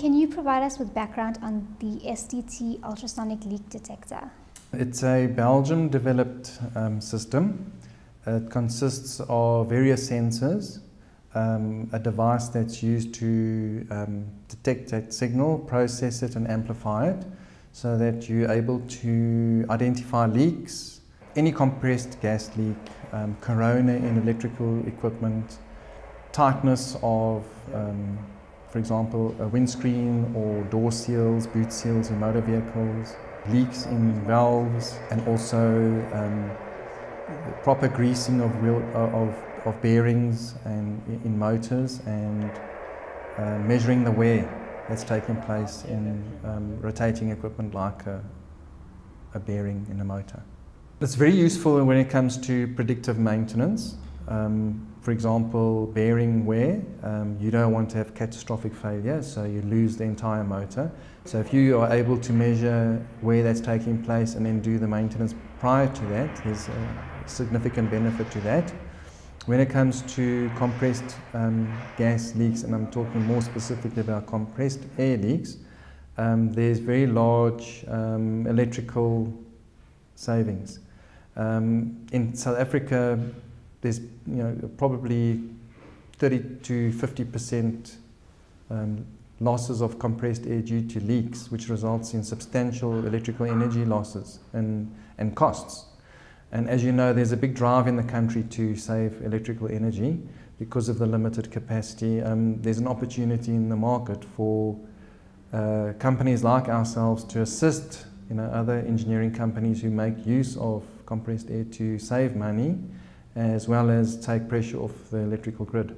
Can you provide us with background on the SDT ultrasonic leak detector? It's a Belgium developed um, system. It consists of various sensors, um, a device that's used to um, detect that signal, process it, and amplify it so that you're able to identify leaks, any compressed gas leak, um, corona in electrical equipment, tightness of um, for example, a windscreen or door seals, boot seals in motor vehicles, leaks in valves, and also um, proper greasing of, uh, of, of bearings and in motors, and uh, measuring the wear that's taking place in um, rotating equipment like a, a bearing in a motor. It's very useful when it comes to predictive maintenance. Um, for example, bearing wear, you don't want to have catastrophic failure, so you lose the entire motor. So if you are able to measure wear that's taking place and then do the maintenance prior to that, there's a significant benefit to that. When it comes to compressed um, gas leaks, and I'm talking more specifically about compressed air leaks, um, there's very large um, electrical savings. Um, in South Africa, there's you know probably 30 to 50 percent um, losses of compressed air due to leaks, which results in substantial electrical energy losses and, and costs. And as you know, there's a big drive in the country to save electrical energy because of the limited capacity. Um, there's an opportunity in the market for uh, companies like ourselves to assist you know, other engineering companies who make use of compressed air to save money as well as take pressure off the electrical grid.